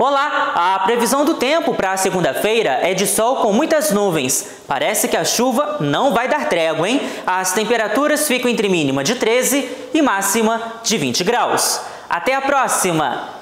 Olá! A previsão do tempo para segunda-feira é de sol com muitas nuvens. Parece que a chuva não vai dar trégua, hein? As temperaturas ficam entre mínima de 13 e máxima de 20 graus. Até a próxima!